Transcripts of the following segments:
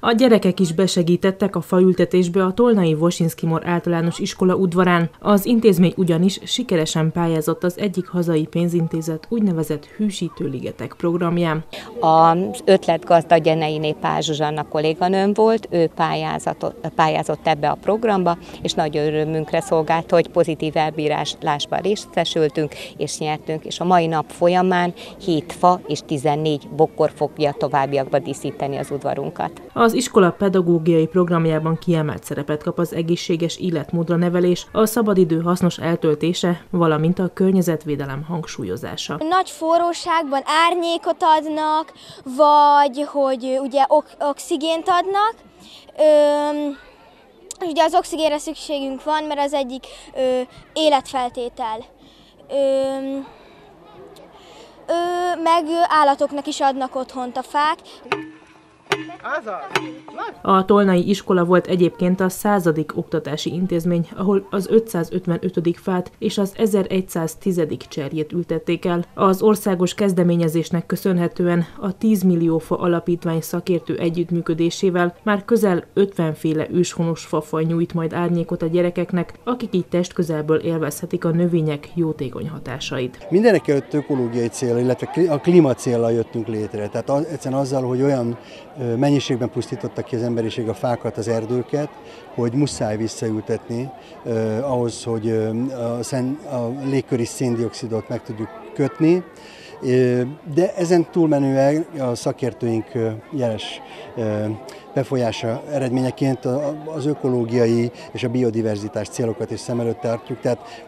A gyerekek is besegítettek a faültetésbe a Tolnai Vosinskimor általános iskola udvarán. Az intézmény ugyanis sikeresen pályázott az egyik hazai pénzintézet úgynevezett hűsítőligetek programján. Az ötletgazda Gyeneiné Pál Zsuzsanna kolléganőm volt, ő pályázott ebbe a programba, és nagy örömünkre szolgált, hogy pozitív elbírásban részesültünk és nyertünk, és a mai nap folyamán 7 fa és 14 bokor fogja továbbiakba díszíteni az udvarunkat. Az iskola pedagógiai programjában kiemelt szerepet kap az egészséges életmódra nevelés, a szabadidő hasznos eltöltése, valamint a környezetvédelem hangsúlyozása. Nagy forróságban árnyékot adnak, vagy hogy ugye ok- oxigént adnak. Öm, ugye az oxigénre szükségünk van, mert az egyik ö, életfeltétel. Ö, ö, meg állatoknak is adnak otthont a fák. A Tolnai iskola volt egyébként a századik oktatási intézmény, ahol az 555. fát és az 1110. cserjét ültették el. Az országos kezdeményezésnek köszönhetően a 10 millió fa alapítvány szakértő együttműködésével már közel 50 féle őshonos fafaj nyújt majd árnyékot a gyerekeknek, akik így testközelből élvezhetik a növények jótékony hatásait. Mindenek előtt ökológiai cél, illetve a klímacéllal jöttünk létre. Tehát egyszerűen azzal, hogy olyan mennyiségben pusztította ki az emberiség a fákat, az erdőket, hogy muszáj visszaültetni eh, ahhoz, hogy a, szén, a légköri széndiokszidot meg tudjuk kötni. De ezen túlmenően a szakértőink jeles befolyása eredményeként az ökológiai és a biodiverzitás célokat is szem előtt tartjuk. Tehát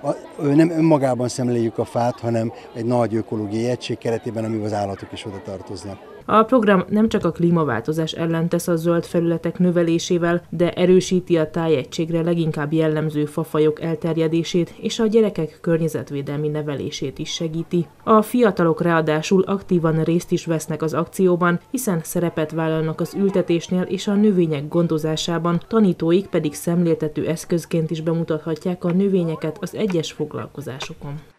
nem önmagában szemléljük a fát, hanem egy nagy ökológiai egység keretében, amivel az állatok is oda tartoznak. A program nem csak a klímaváltozás ellen tesz a zöld felületek növelésével, de erősíti a tájegységre leginkább jellemző fafajok elterjedését és a gyerekek környezetvédelmi nevelését is segíti. A fiatalok ráadásul aktívan részt is vesznek az akcióban, hiszen szerepet vállalnak az ültetésnél és a növények gondozásában, tanítóik pedig szemléltető eszközként is bemutathatják a növényeket az egyes foglalkozásokon.